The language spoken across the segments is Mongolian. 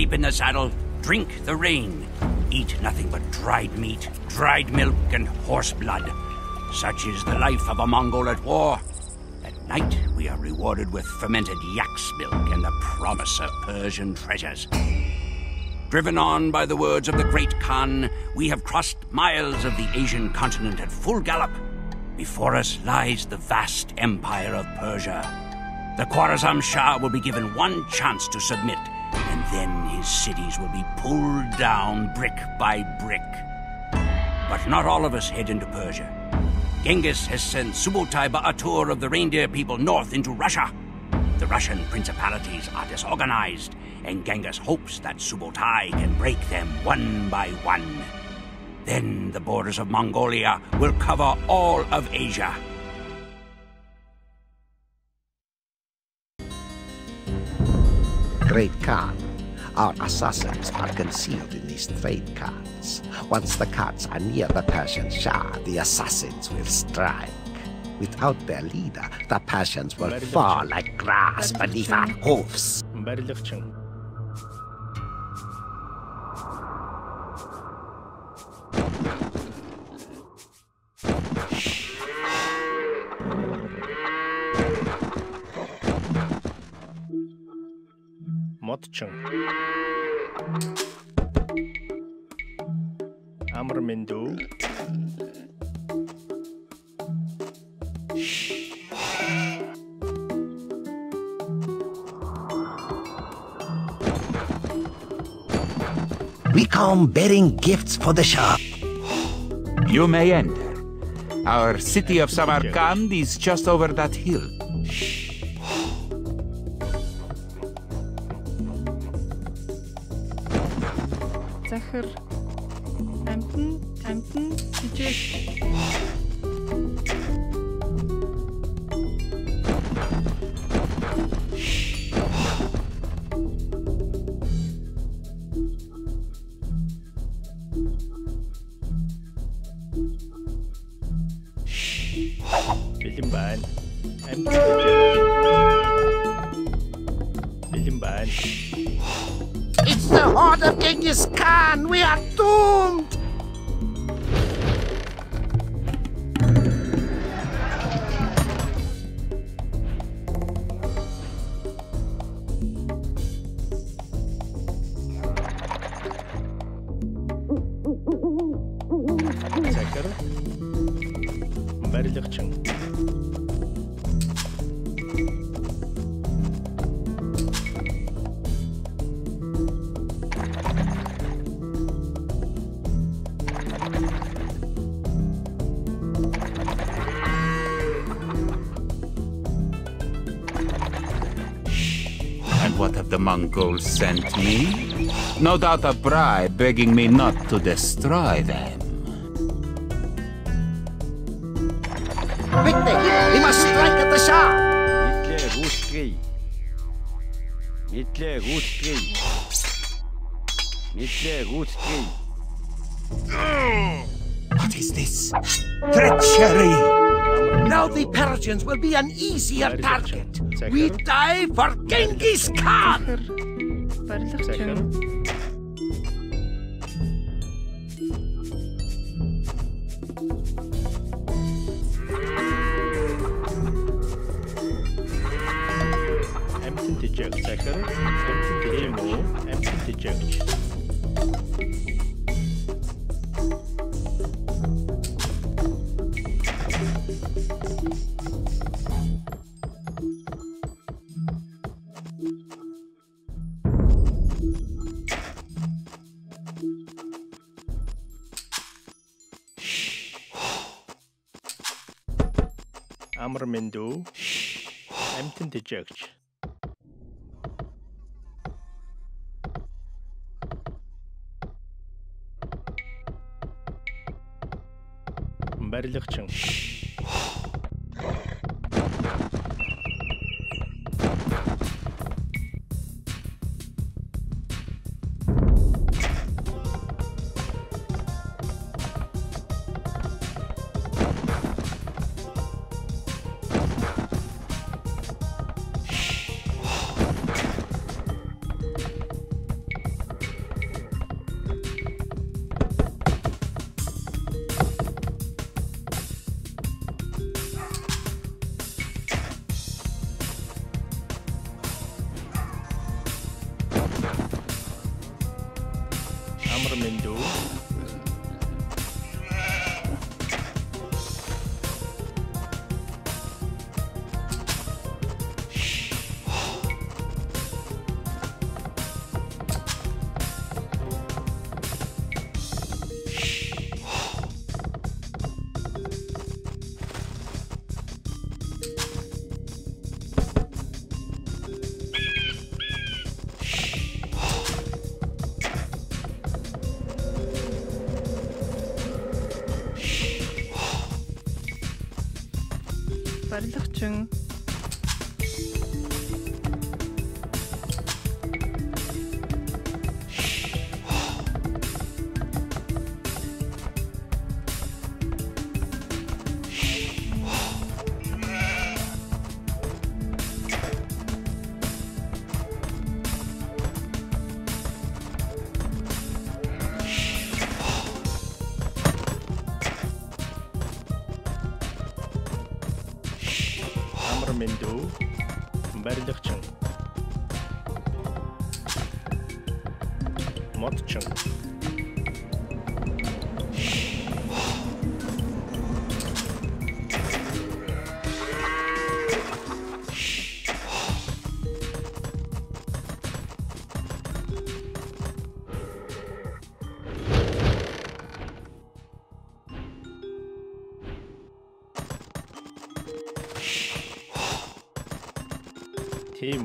sleep in the saddle, drink the rain, eat nothing but dried meat, dried milk, and horse blood. Such is the life of a Mongol at war. At night, we are rewarded with fermented yak's milk and the promise of Persian treasures. Driven on by the words of the great Khan, we have crossed miles of the Asian continent at full gallop. Before us lies the vast empire of Persia. The Khwarazm Shah will be given one chance to submit, and then his cities will be pulled down brick by brick. But not all of us head into Persia. Genghis has sent Subotai Ba'atur of the reindeer people north into Russia. The Russian principalities are disorganized, and Genghis hopes that Subotai can break them one by one. Then the borders of Mongolia will cover all of Asia. Great Khan, our assassins are concealed in these trade carts. Once the carts are near the Persian Shah, the assassins will strike. Without their leader, the Persians will fall like grass beneath our hoofs. модчин амар мэндүү We come bearing gifts for the Shah. You may enter. Our city of Samarkand is just over that hill. Захир амтан амтан жижиг Oracle sent me. No doubt a bribe begging me not to destroy them. Victor, we must strike at the shop! Mittlere Rutri. Mittlere Rutri. Mittlere Rutri. What is this? Treachery! Now the Persians will be an easier target. We die for Genghis Khan! Mendo. Tschüss.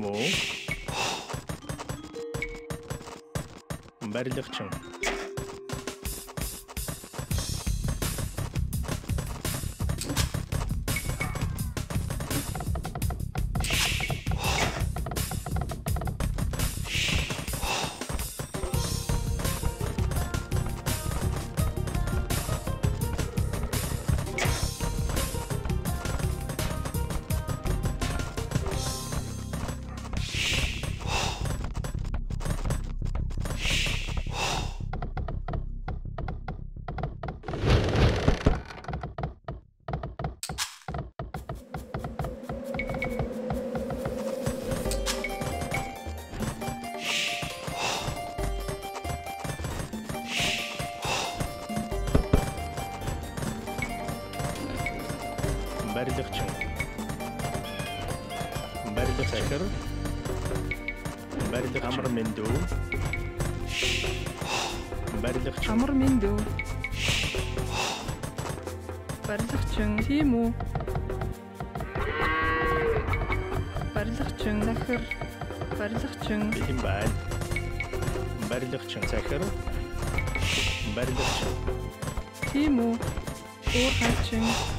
Тийм үү? Барилгачин. барилгачин. Барилга захир. Барилга амар мэндүү. Барилгачин. Амар мэндүү. Барилгачин. Тийм үү? Барилгачин. Захир. Барилгачин. Тийм байна. Барилгачин захир. Барилгачин. Тийм үү? Уур хачин.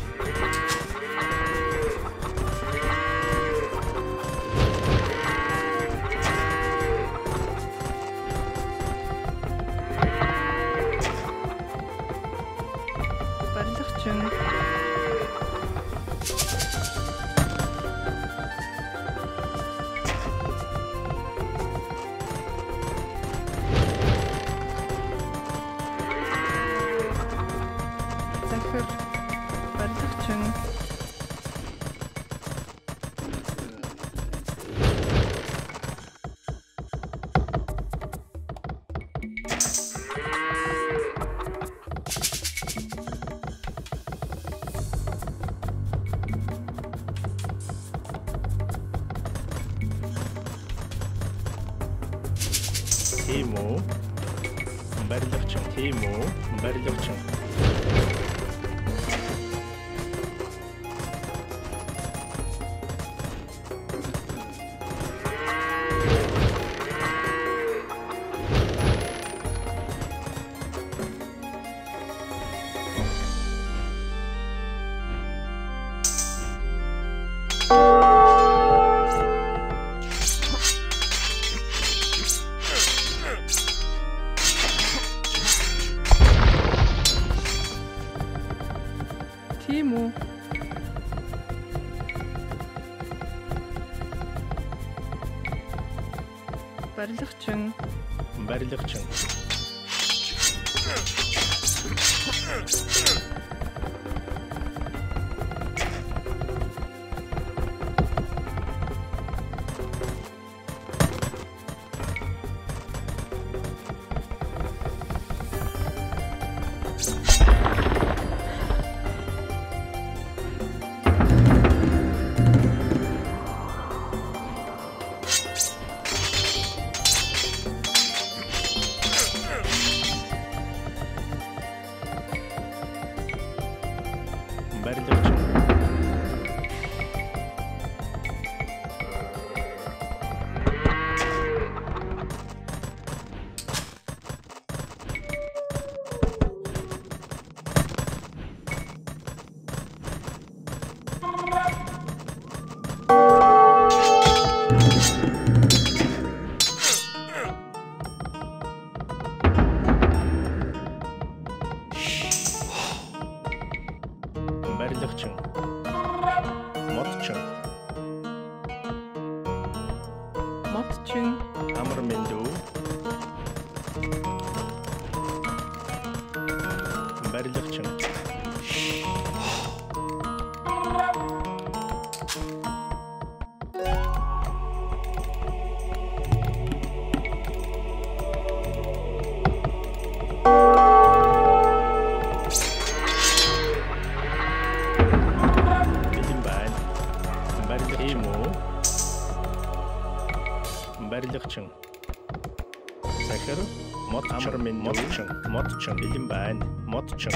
Модчин, бэлэн байна. Модчин,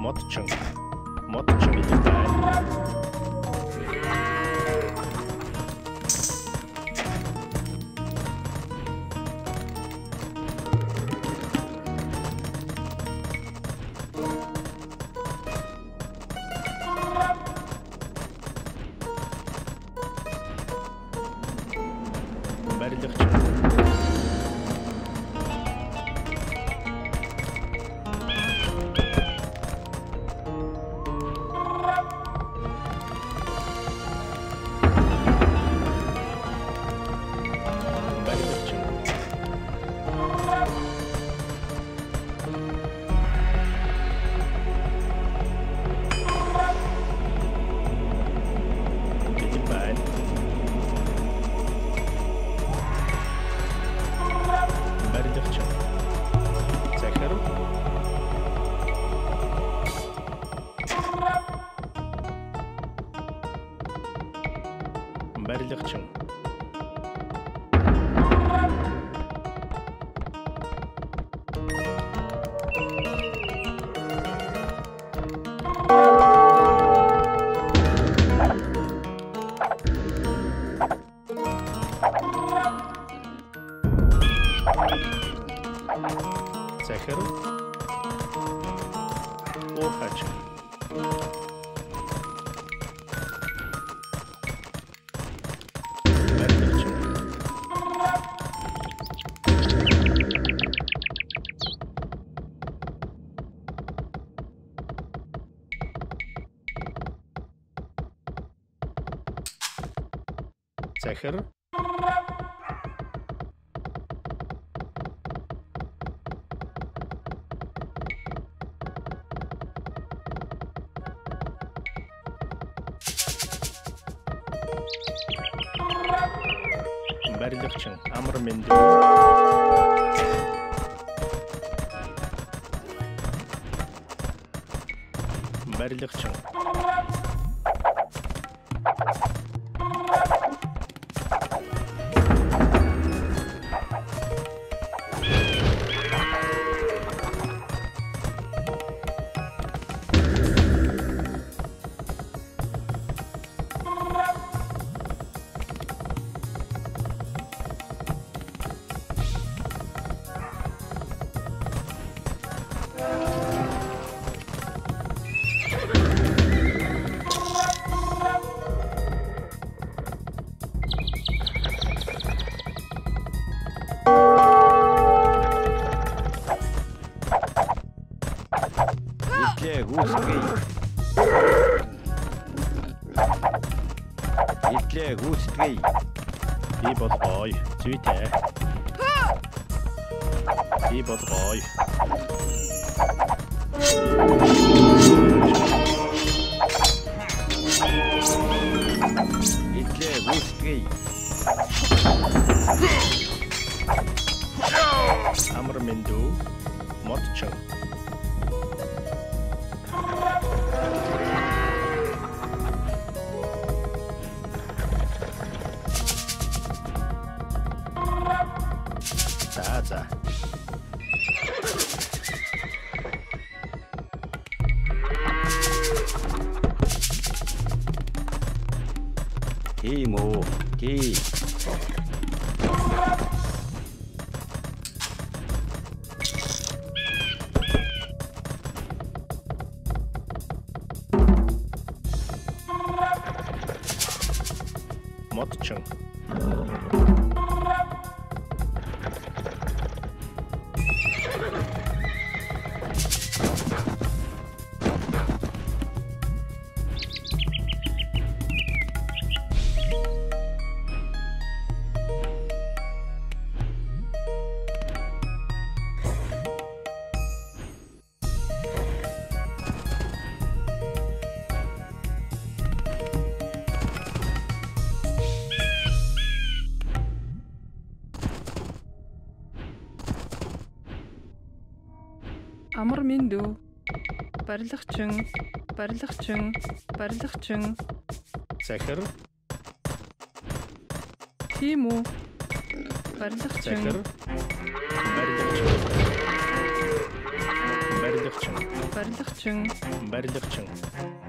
модчин proteger Амар мэндүү. Барилгачин, барилгачин, барилгачин, захир Тийм үү. Барилгачин. Захир. Барилгачин. Барилгачин. Барилгачин. Барилгачин.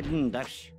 aydınlar.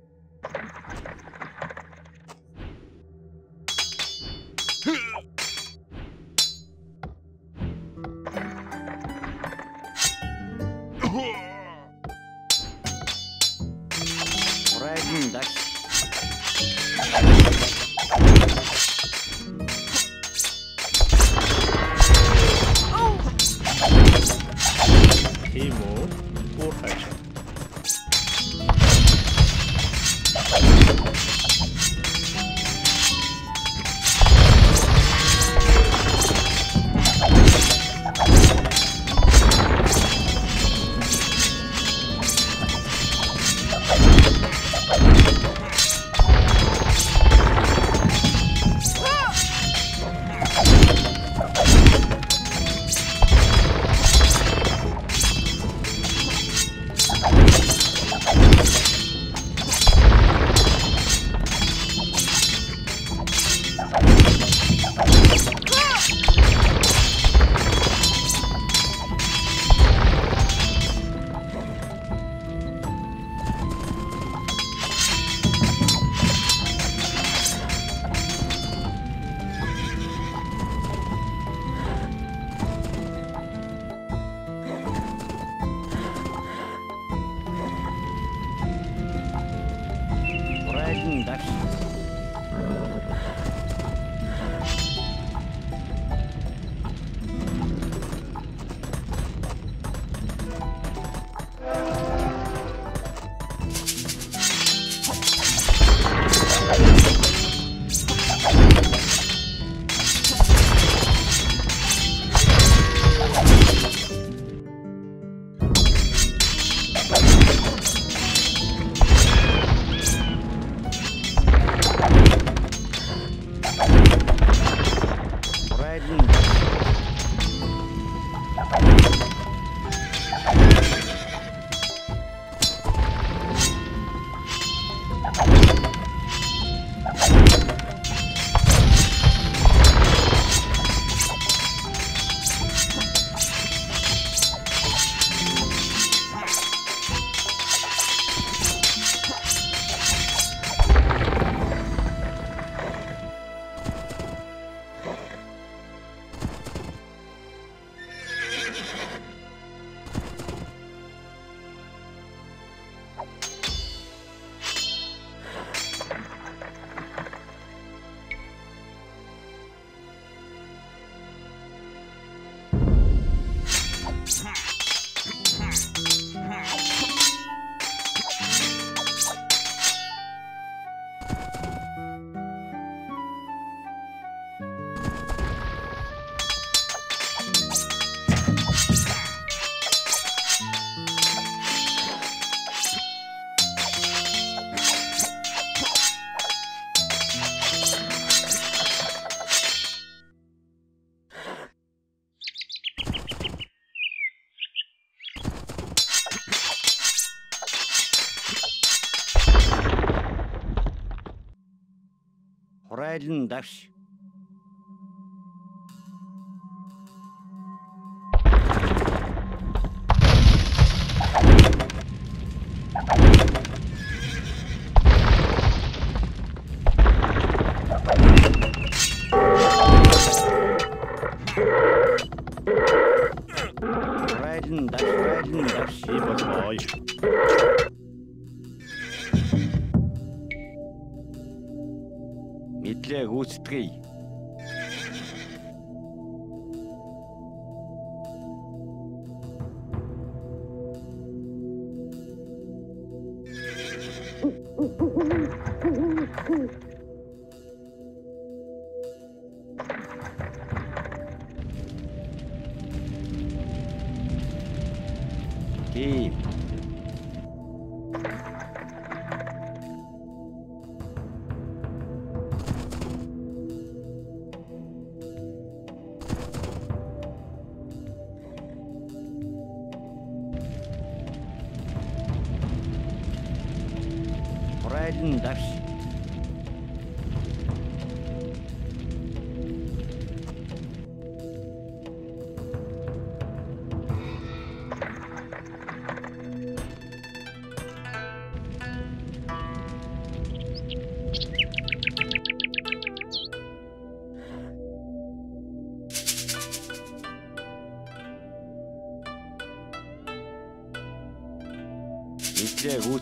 calendas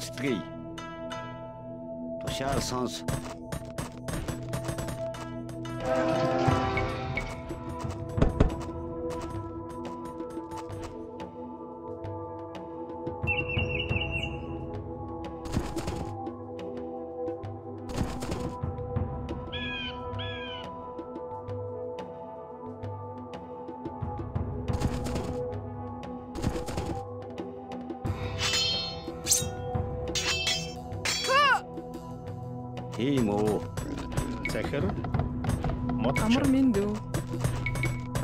3. Tușar Sans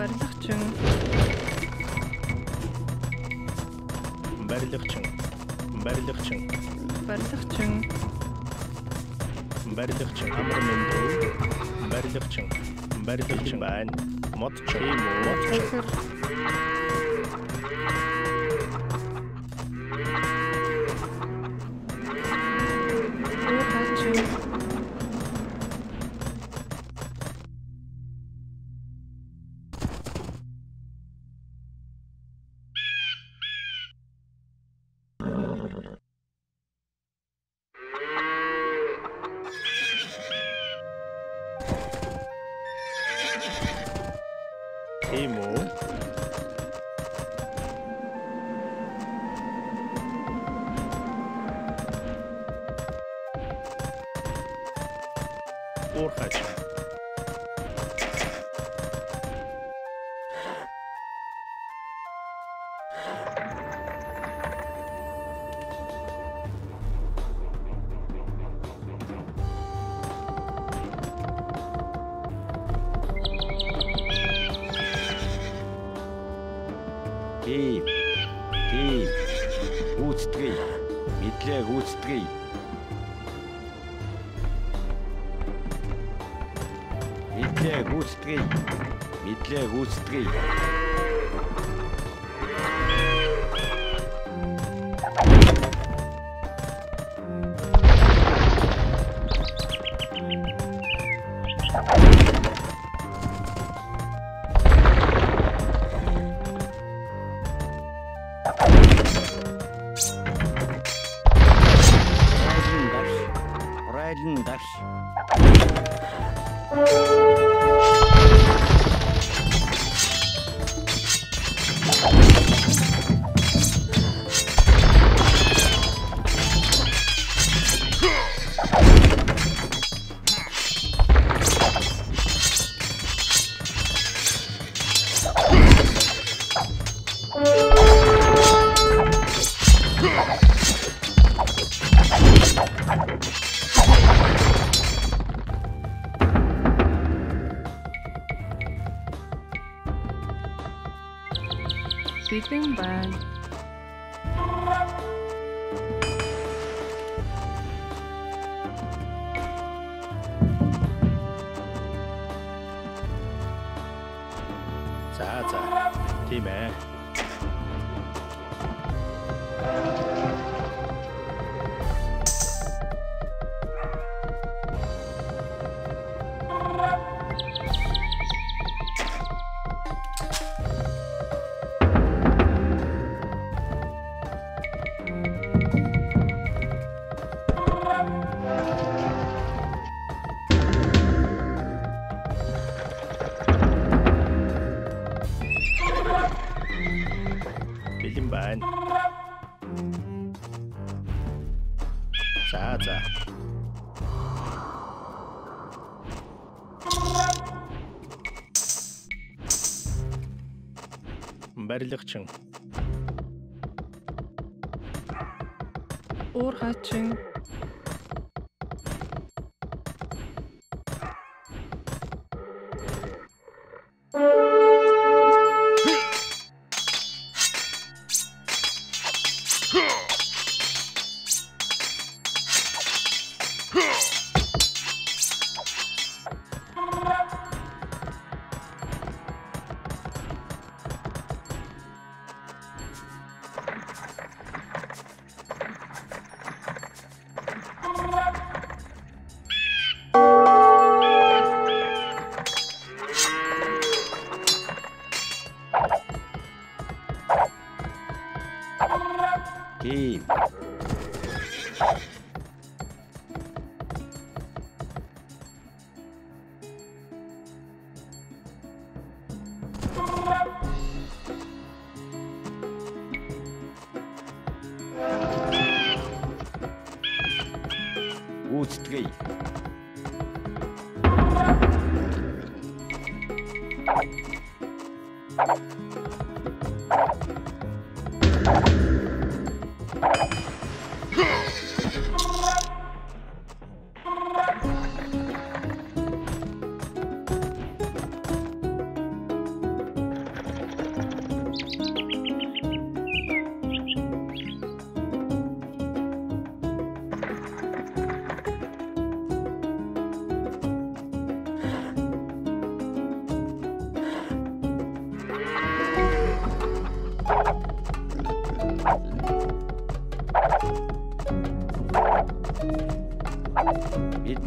барилгачин барилгачин барилгачин барилгачин барилгачин амар мэндүү барилгачин барилгачин байна. Модч юм модч 这一 Барилгачин. Уур хаачин.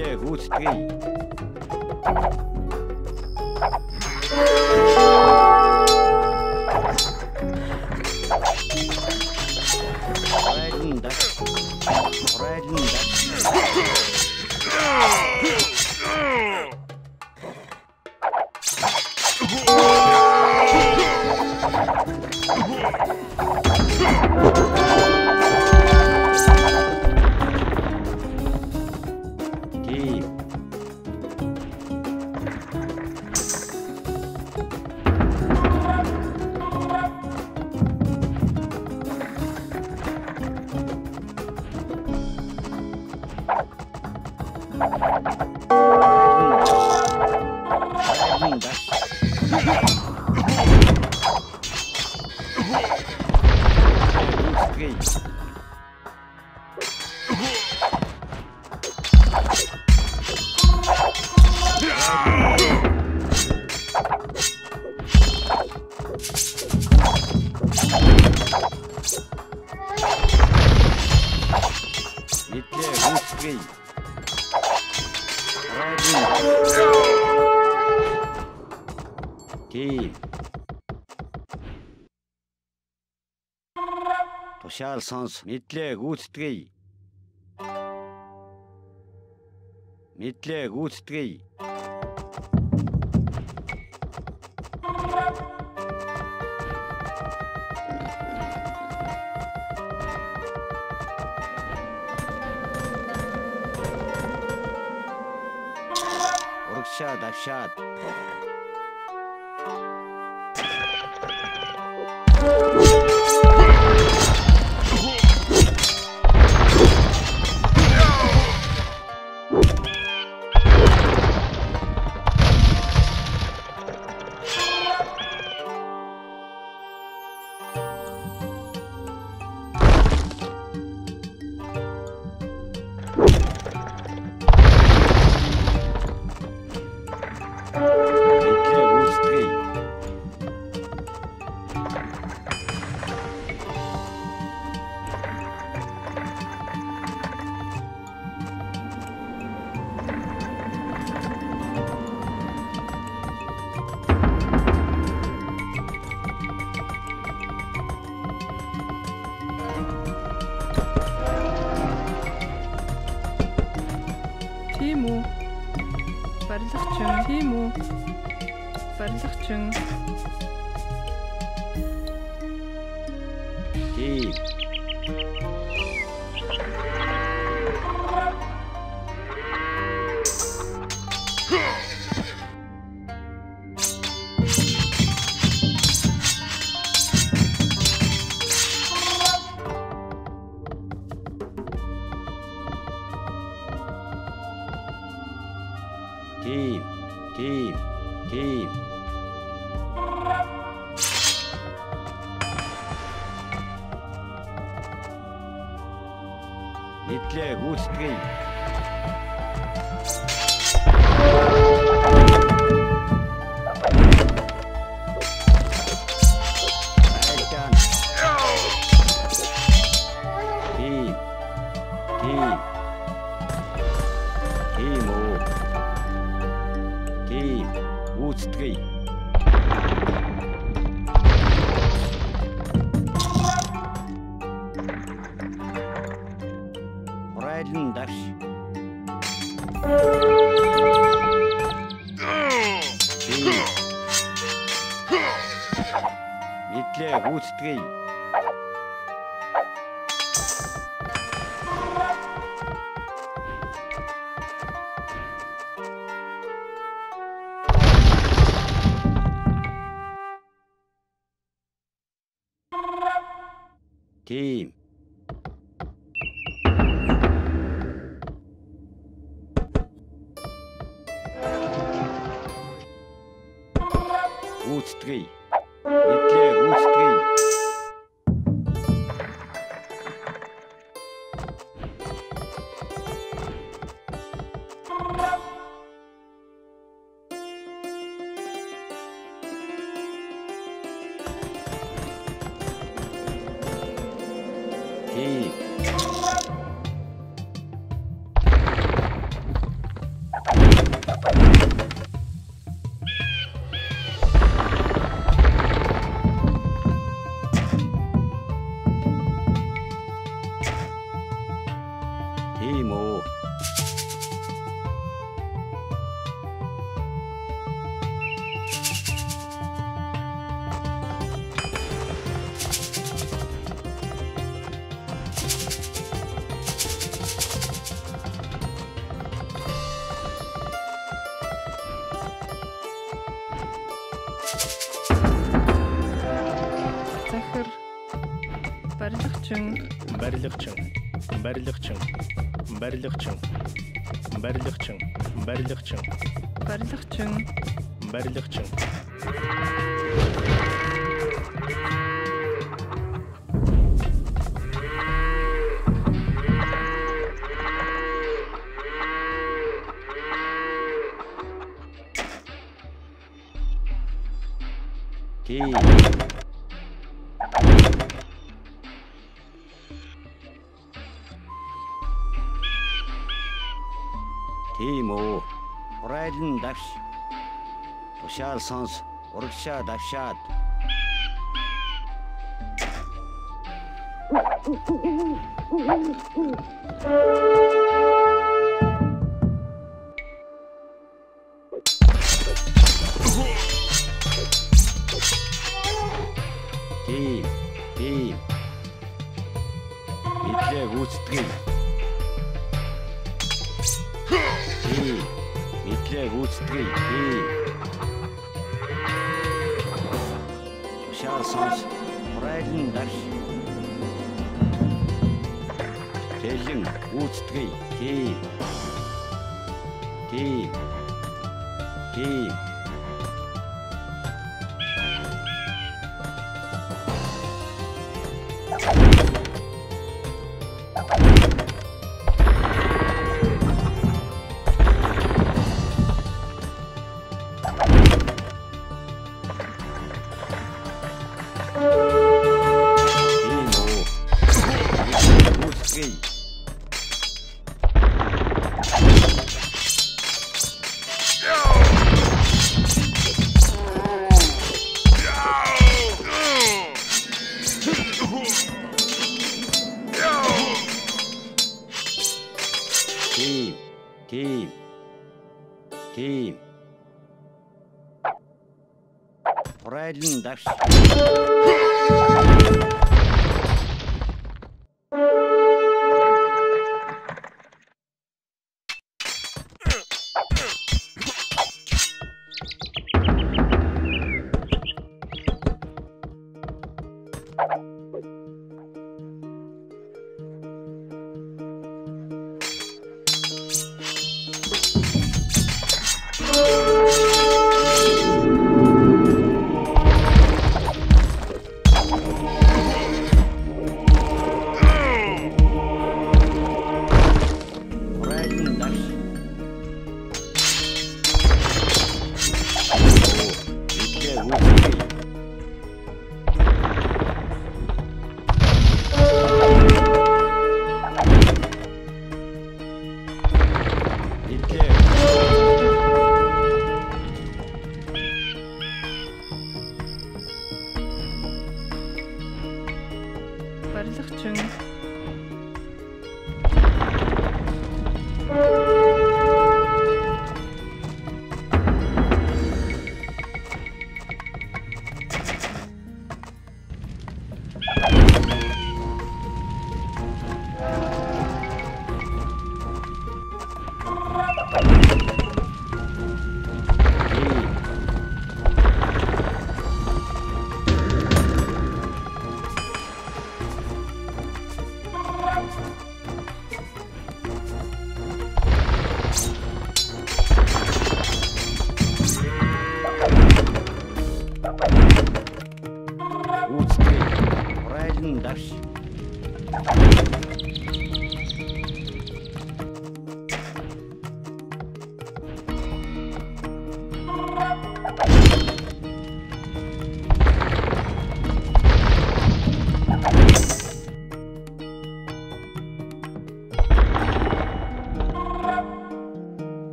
Route 3. Сонс мэдлээ гүйцэтгэе. Мэдлээ гүйцэтгэе. einfach tschüng. барилгачин барилгачин барилгачин барилгачин барилгачин Parsons, Urksha Dakshat. Київ. Київ. Правильно, да?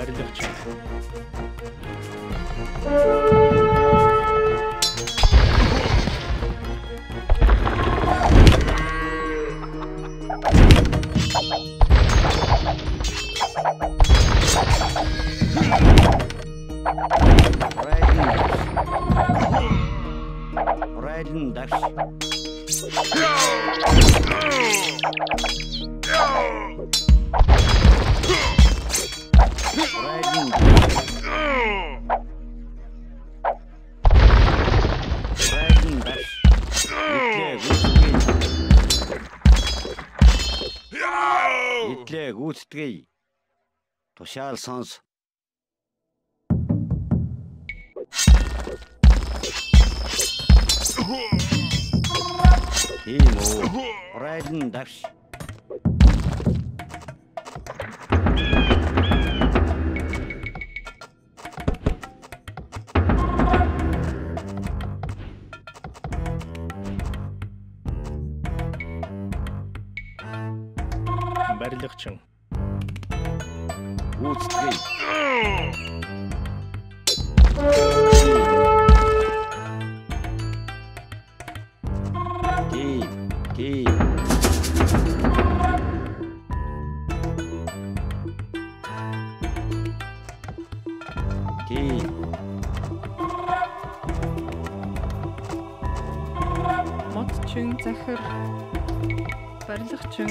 barulho de artigo. Гүйцэтгэе. Тушаал сонс. Тийм үү. Хурайлан дарш. Барилгачин. Үүсгэе. Тийм. Тийм. Тийм. Модчин захир. Барилгачин.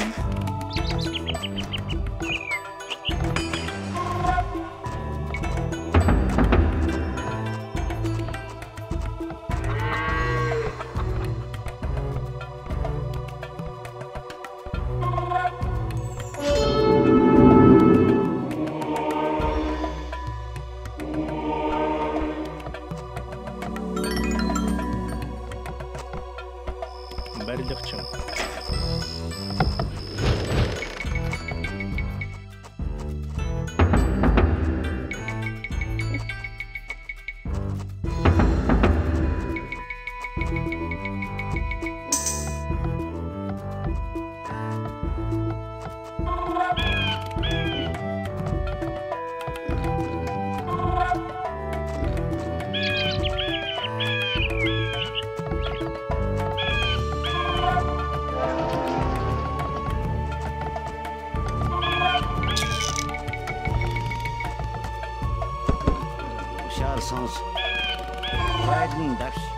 Why didn't that's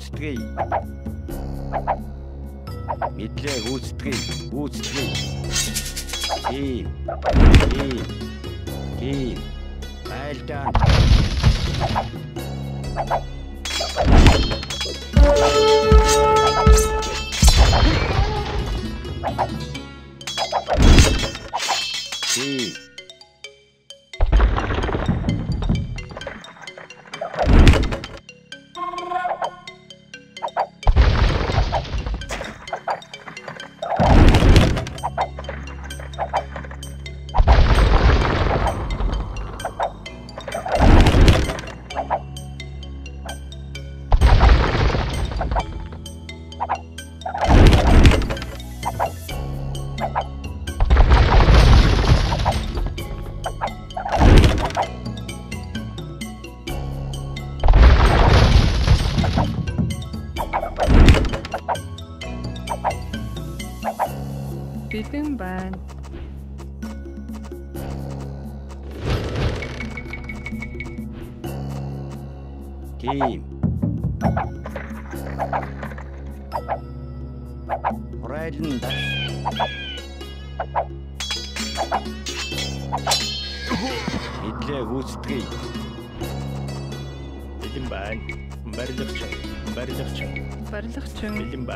гүйцэтгэе. Мэдлээ гүйцэтгэе.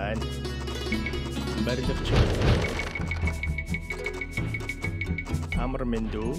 kan? Bardzo hammer mendo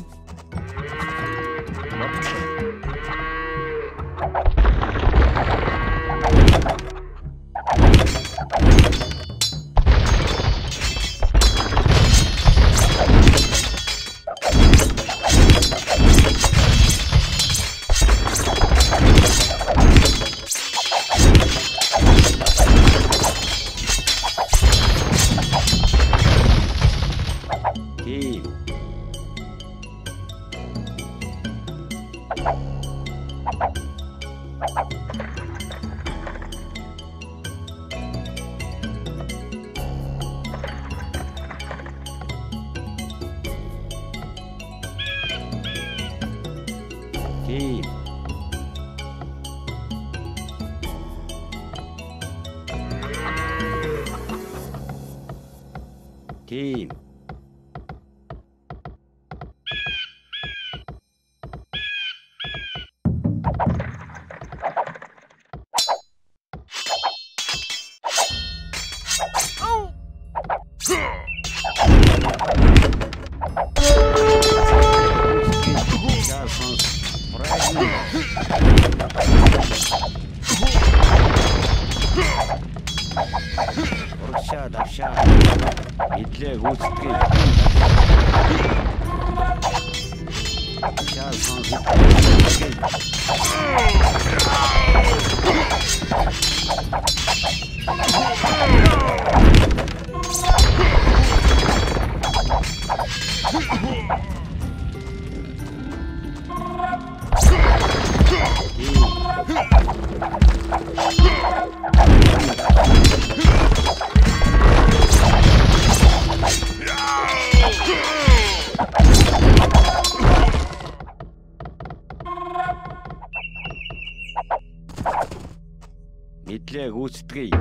23.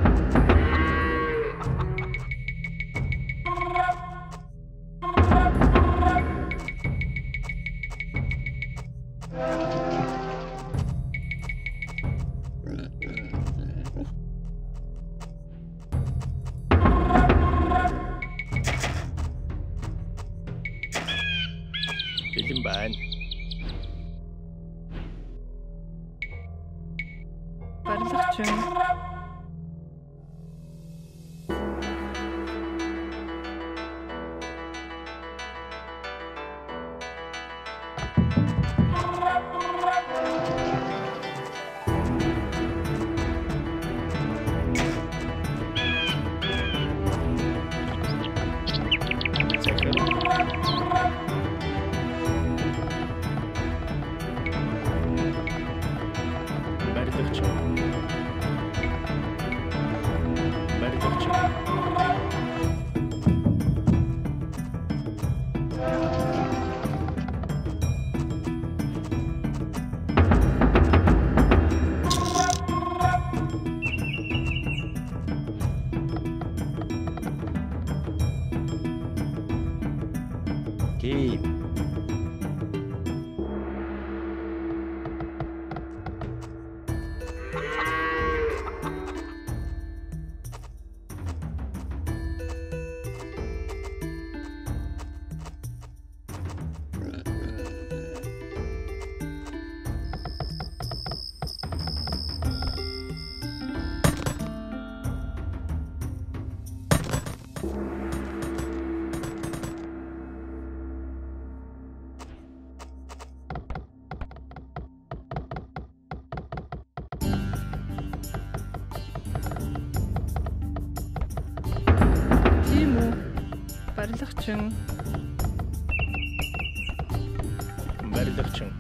барилгачин.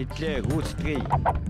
Идлээ гүйцэтгэе.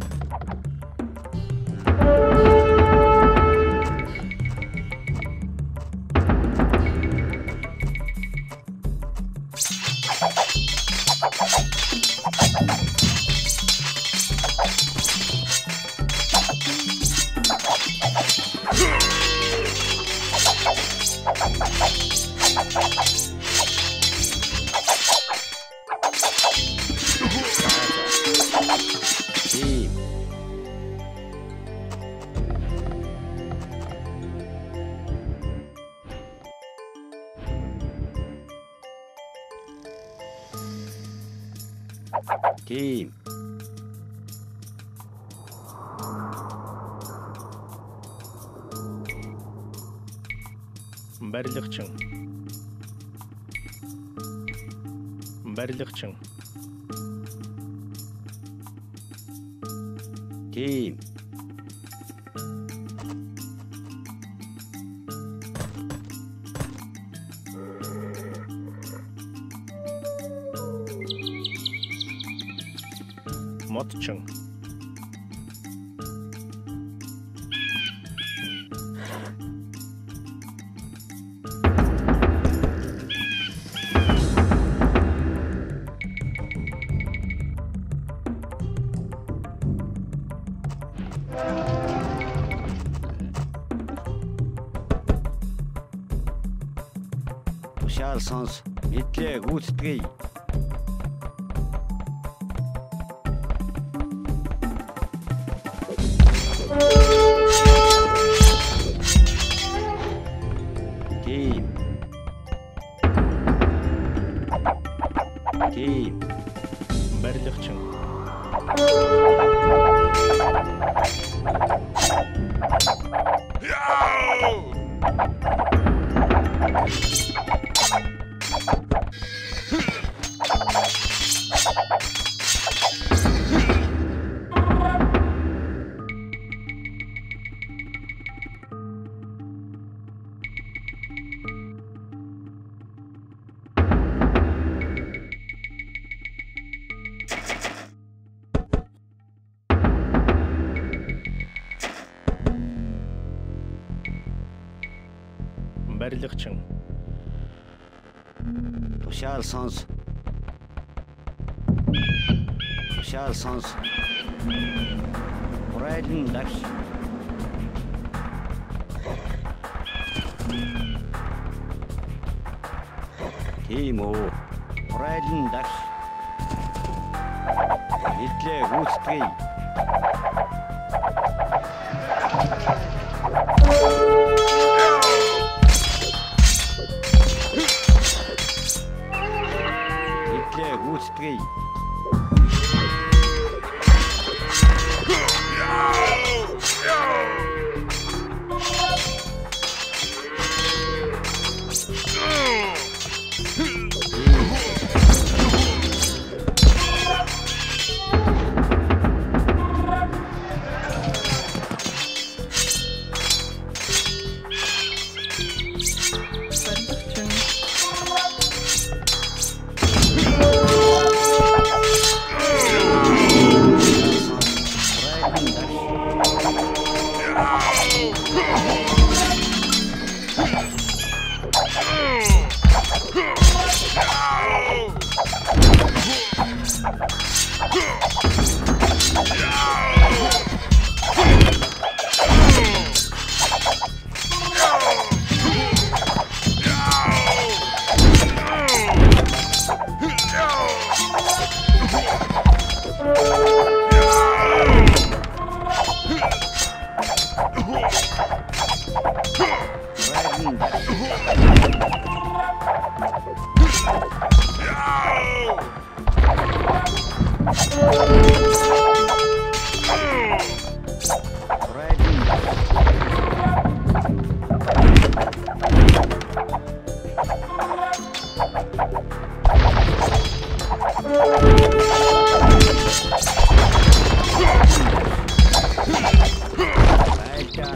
Prey. Тушаал сонс. Тушаал сонс. Урайлан дагш. Тийм үү. Урайлан дагш. Мэдлээ гүйцэтгэе.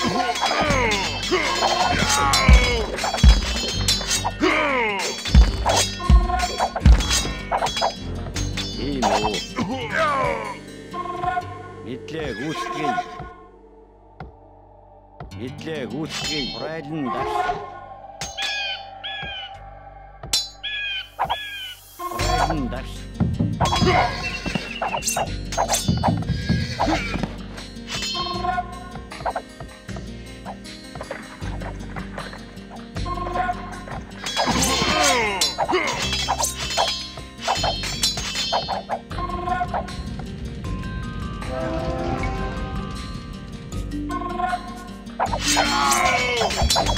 Ийм үү. Мэдлээ гүйцэтгэе. Мэдлээ гүйцэтгэе. Урайлан дал. Урайлан дал. Thank you. Gracias.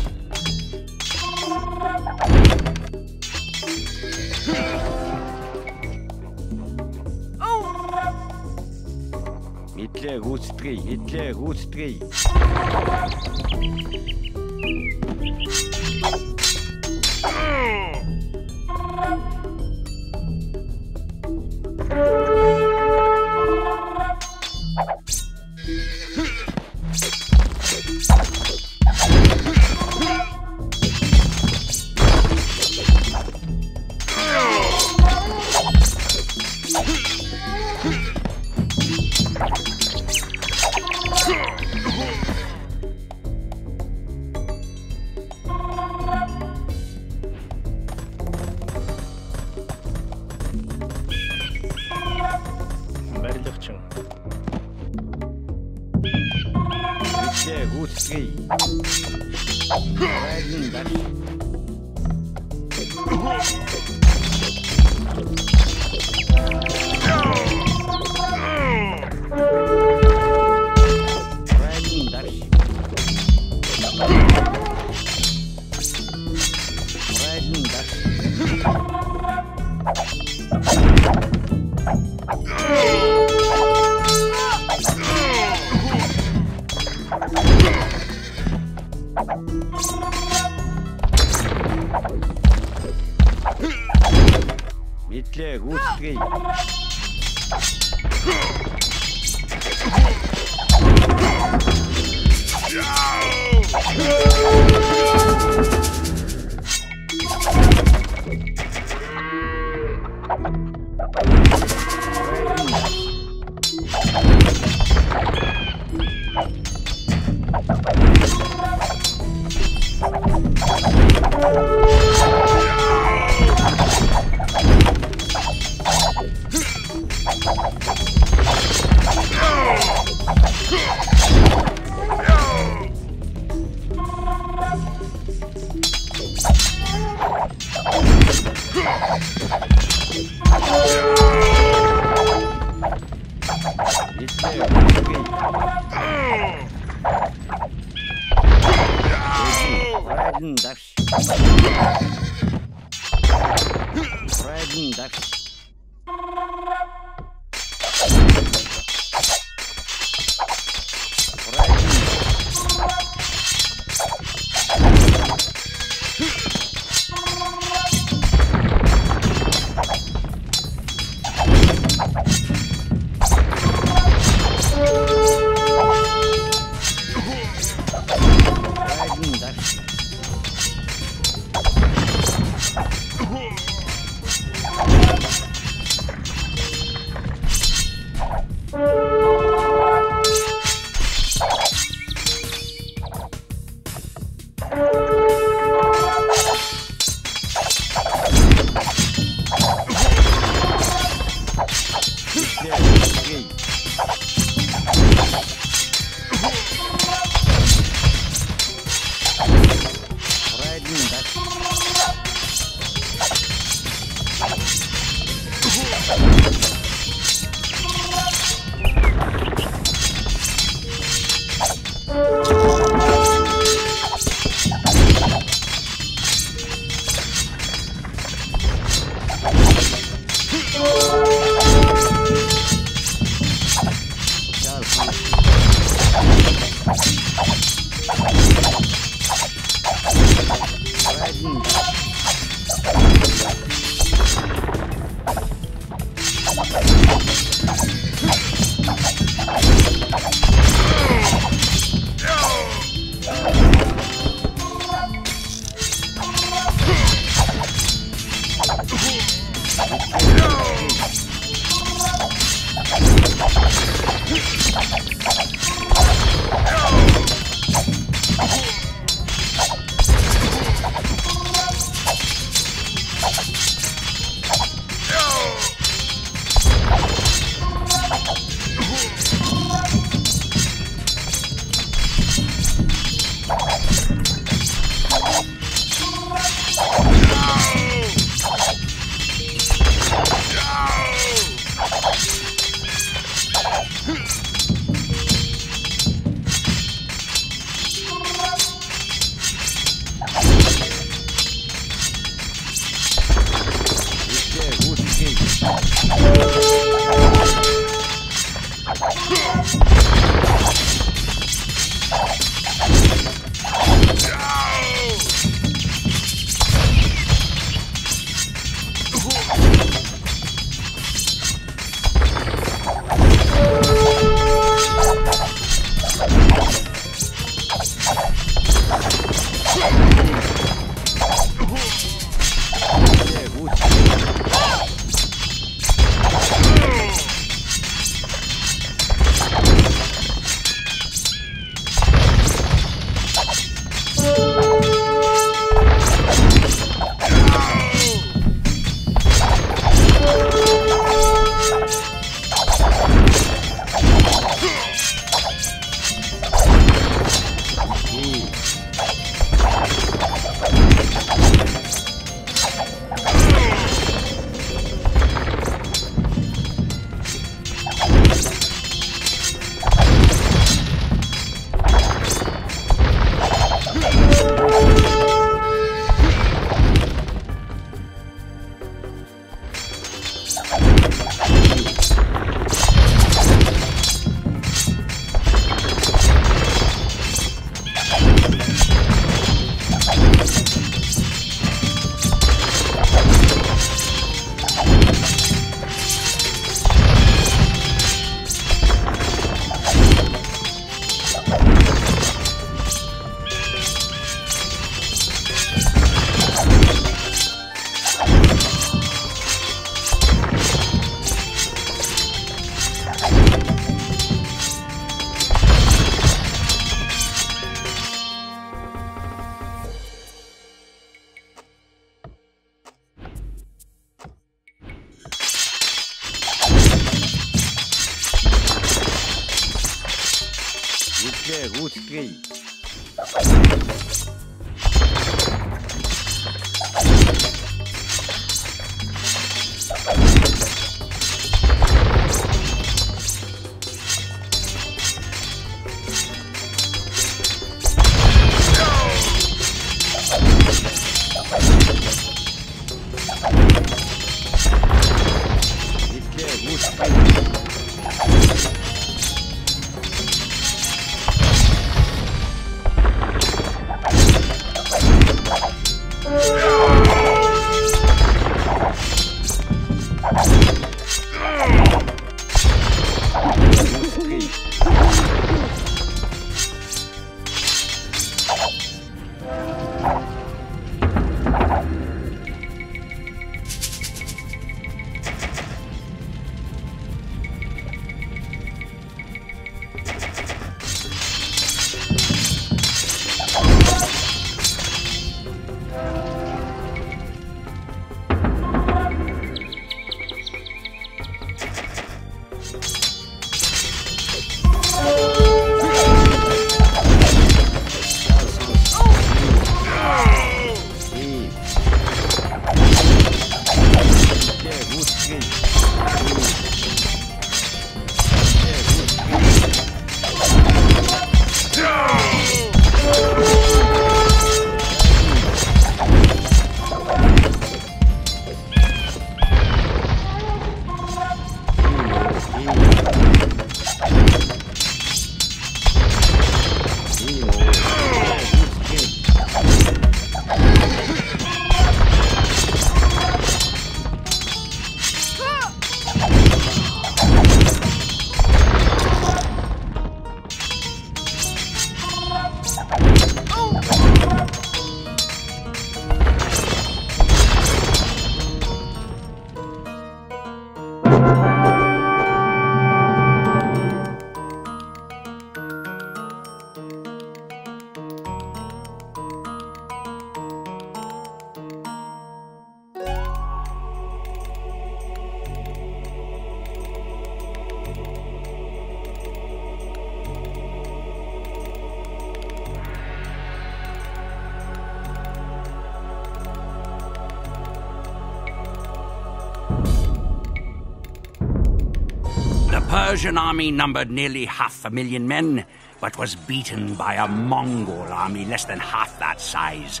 Persian army numbered nearly half a million men, but was beaten by a Mongol army less than half that size.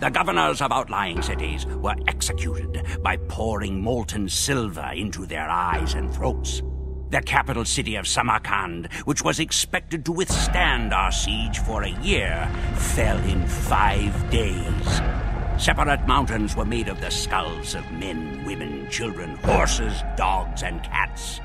The governors of outlying cities were executed by pouring molten silver into their eyes and throats. The capital city of Samarkand, which was expected to withstand our siege for a year, fell in five days. Separate mountains were made of the skulls of men, women, children, horses, dogs, and cats.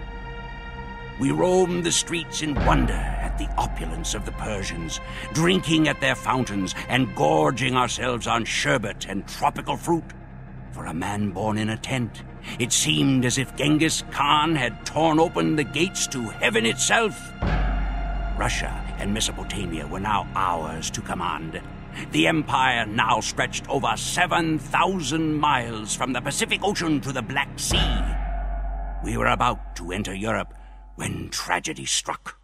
We roamed the streets in wonder at the opulence of the Persians, drinking at their fountains and gorging ourselves on sherbet and tropical fruit. For a man born in a tent, it seemed as if Genghis Khan had torn open the gates to heaven itself. Russia and Mesopotamia were now ours to command. The empire now stretched over 7,000 miles from the Pacific Ocean to the Black Sea. We were about to enter Europe when tragedy struck.